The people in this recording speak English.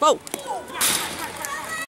Whoa!